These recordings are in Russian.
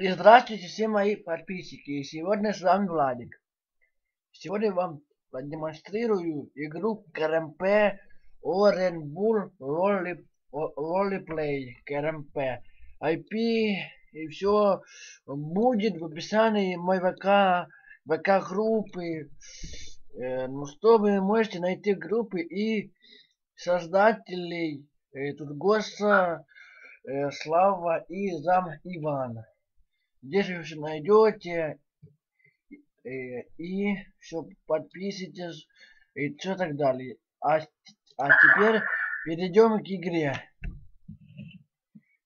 И здравствуйте все мои подписчики. И сегодня с вами Владик. Сегодня вам продемонстрирую игру КРМП Оренбург Роллиплей КРМП. IP и все будет в описании мой ВК, ВК группы. Э, ну что вы можете найти группы и создателей э, тут Госа, э, Слава и Зам Ивана. Здесь вы все найдете э, и все подписывайтесь и все так далее. А, а теперь перейдем к игре.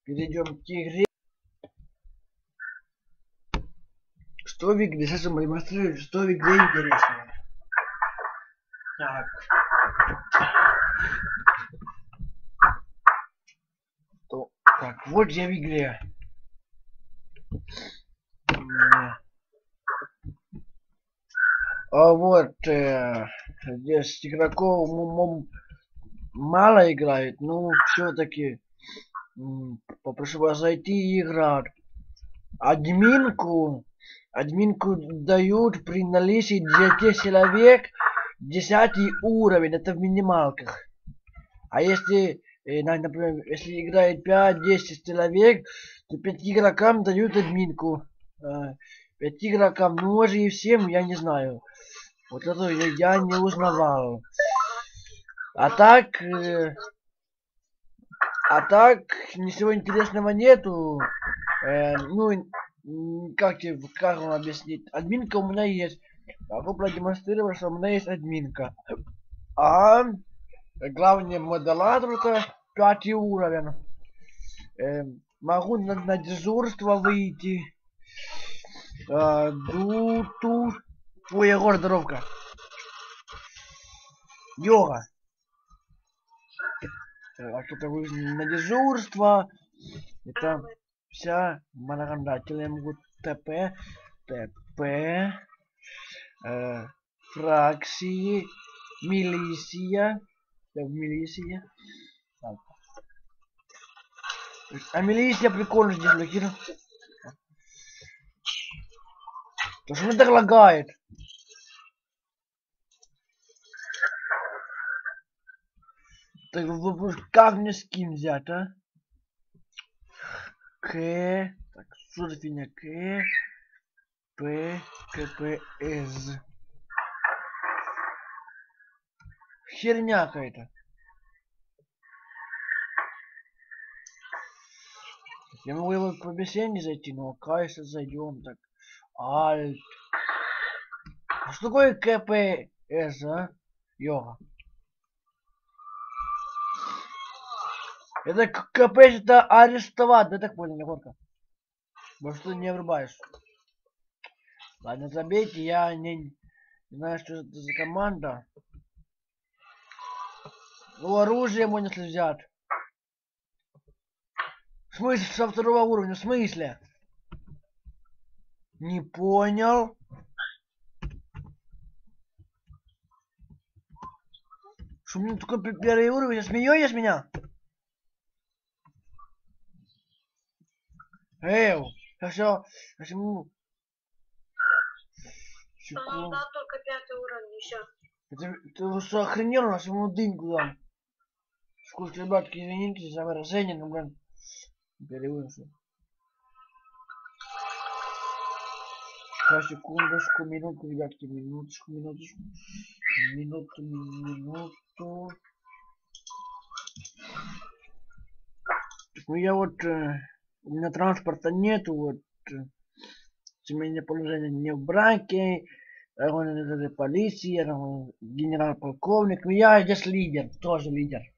Перейдем к игре. Что в игре? Сейчас я демонстрирую, что в игре интересного. Так. Так, вот я в игре. А вот э, здесь игроков мало играет, ну все-таки попрошу вас зайти и играть. Админку, админку дают при наличии 10 человек 10 уровень, это в минималках. А если, э, например, если играет 5-10 человек, то 5 игрокам дают админку. 5 игрокам, ну может и всем, я не знаю. Вот это я, я не узнавал. А так... Э, а так, ничего интересного нету. Э, ну, как тебе, как вам объяснить? Админка у меня есть. Могу продемонстрировать, что у меня есть админка. А главный модулятор это пятый уровень. Э, могу на, на дежурство выйти. Э, ду ту. Ой, Егор, здоровка. Йога. А что-то вы на дежурство. Это вся законодателя могут ТП, ТП, э, фракции, милиция, в милиция. Так. А милиция прикольно здесь блокирует. То что так лагает? Так как мне скин взять, а? К. Так, что за фигня? К. П. КПС. Херня какая-то. Я могу его по беседе зайти, но кажется зайдем так. Альт. А что такое КПС, а? Йога. Это КП это арестовать, да так понял, Егорка? Может ты не врубаешь? Ладно, забейте, я не, не знаю, что это за команда. Ну, оружие ему если взять. В смысле, со второго уровня, в смысле? Не понял. Что мне такой первый уровень? Смеешь меня? Эй, хорошо, почему? Секунду. Да, только пятый уровень еще. Это, ты что, охренел нас ему дыньку дам? Сколько, ребятки, извините за выражение, но, блин, перевыше. Сейчас, секундочку, минутку, ребятки, минуточку, минуточку. Минуту, минуту. Ну, я вот... Э, у меня транспорта нету, вот семейное положение не в браке, полиция, генерал-полковник, но я здесь лидер, тоже лидер.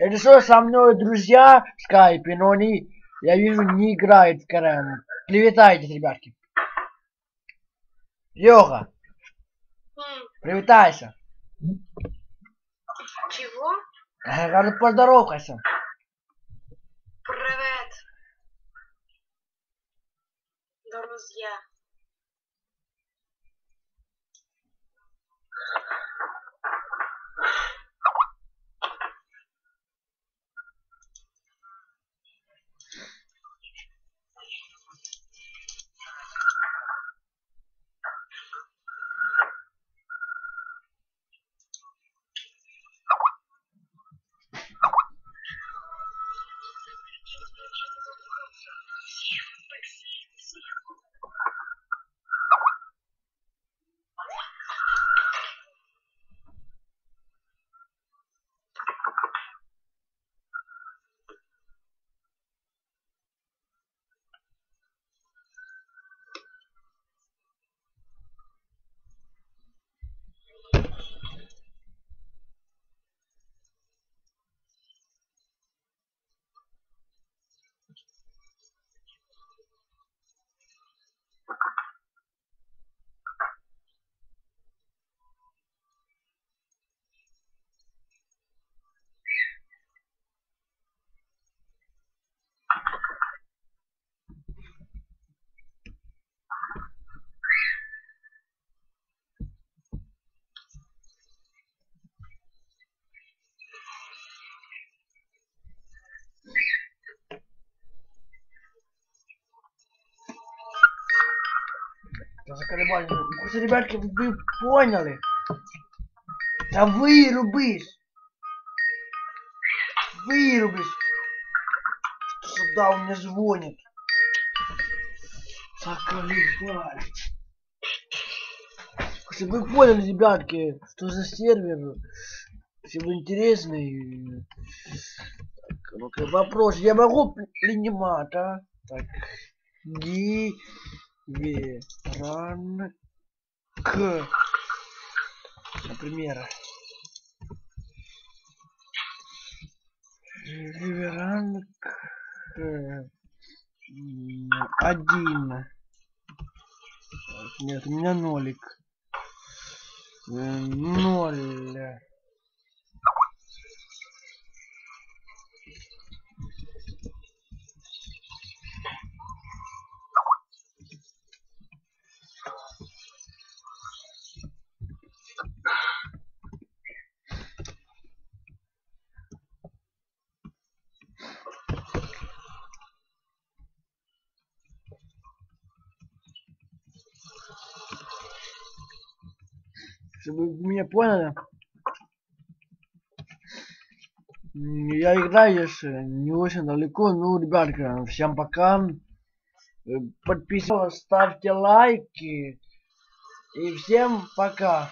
Это что, со мной друзья в скайпе, но они, я вижу, не играют в КРМ. Привитайте, ребятки. Йога. Привитайся. Чего? Говорю, поздоровайся. Привет. Друзья. Да заколебали. Ну, хоть, ребятки, вы поняли? Да вырубись! Вырубись! Сюда он мне звонит. Заколебали. Если вы поняли, ребятки, что за сервер, всем интересный. Так, вопрос. Я могу принимать, а? Так. Гиверанк. Например. Гиверанк. Один. Нет, у меня нолик. Ноль. Чтобы вы меня поняли. Я играю еще не очень далеко. Ну, ребятка, всем пока. Э, Подписывайтесь, ставьте лайки. И всем пока.